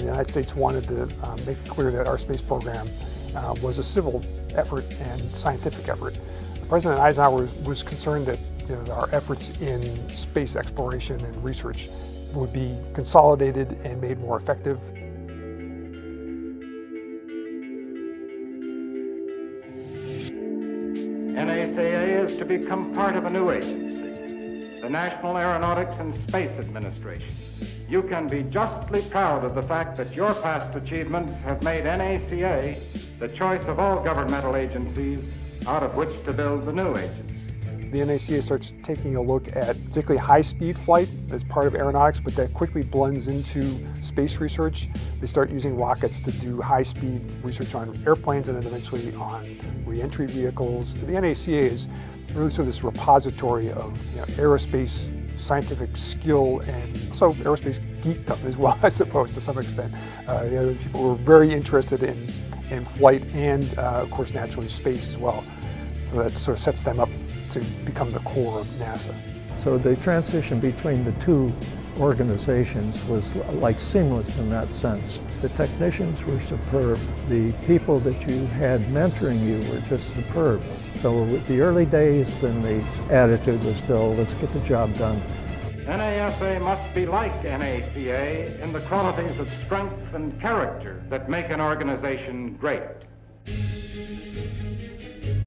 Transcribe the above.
the United States wanted to uh, make it clear that our space program uh, was a civil effort and scientific effort. President Eisenhower was, was concerned that you know, our efforts in space exploration and research would be consolidated and made more effective. NACA is to become part of a new agency, the National Aeronautics and Space Administration. You can be justly proud of the fact that your past achievements have made NACA the choice of all governmental agencies out of which to build the new agency. The NACA starts taking a look at particularly high-speed flight as part of aeronautics, but that quickly blends into space research. They start using rockets to do high-speed research on airplanes and then eventually on reentry vehicles. The NACA is really sort of this repository of you know, aerospace scientific skill and also aerospace geekdom as well, I suppose, to some extent. Uh, you know, people were very interested in, in flight and, uh, of course, naturally space as well. So that sort of sets them up to become the core of NASA. So the transition between the two organizations was like seamless in that sense. The technicians were superb. The people that you had mentoring you were just superb. So with the early days, then the attitude was still, let's get the job done. NASA must be like NACA in the qualities of strength and character that make an organization great.